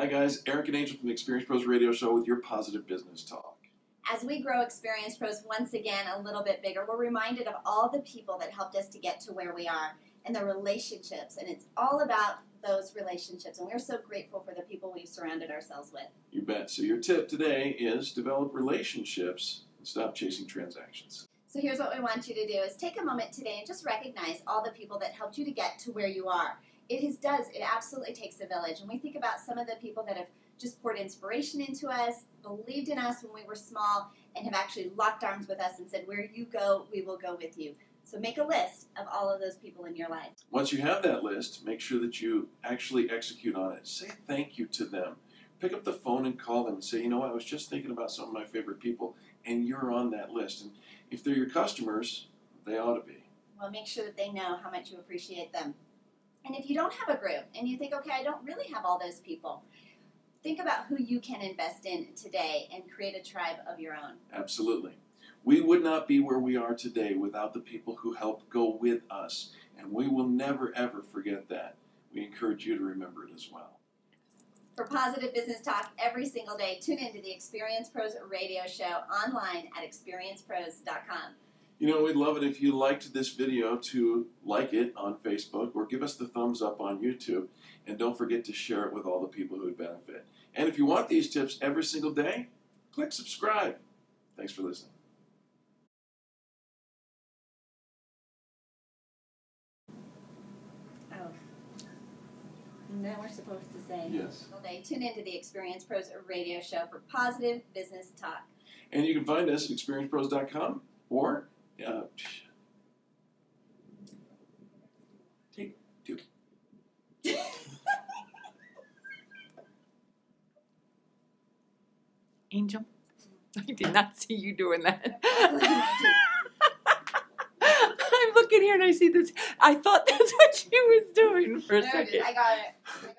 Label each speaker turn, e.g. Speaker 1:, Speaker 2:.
Speaker 1: Hi, guys. Eric and Angel from the Experience Pros Radio Show with your positive business talk.
Speaker 2: As we grow Experience Pros once again a little bit bigger, we're reminded of all the people that helped us to get to where we are and the relationships. And it's all about those relationships. And we're so grateful for the people we've surrounded ourselves with.
Speaker 1: You bet. So, your tip today is develop relationships and stop chasing transactions.
Speaker 2: So here's what we want you to do is take a moment today and just recognize all the people that helped you to get to where you are. It is, does, it absolutely takes a village. And we think about some of the people that have just poured inspiration into us, believed in us when we were small, and have actually locked arms with us and said, Where you go, we will go with you. So make a list of all of those people in your life.
Speaker 1: Once you have that list, make sure that you actually execute on it. Say thank you to them. Pick up the phone and call them and say, you know, I was just thinking about some of my favorite people, and you're on that list. And if they're your customers, they ought to be.
Speaker 2: Well, make sure that they know how much you appreciate them. And if you don't have a group and you think, okay, I don't really have all those people, think about who you can invest in today and create a tribe of your own.
Speaker 1: Absolutely. We would not be where we are today without the people who help go with us, and we will never ever forget that. We encourage you to remember it as well.
Speaker 2: For positive business talk every single day, tune into the Experience Pros radio show online at experiencepros.com.
Speaker 1: You know, we'd love it if you liked this video to like it on Facebook or give us the thumbs up on YouTube. And don't forget to share it with all the people who would benefit. And if you want these tips every single day, click subscribe. Thanks for listening.
Speaker 2: Oh. Now we're supposed to say
Speaker 1: Yes.
Speaker 2: day. Tune into the Experience Pros radio show for positive business talk.
Speaker 1: And you can find us at experiencepros.com or uh, take two.
Speaker 3: Angel, I did not see you doing that. I'm looking here and I see this. I thought that's what she was doing for a
Speaker 2: There
Speaker 3: second.
Speaker 2: I got it. I got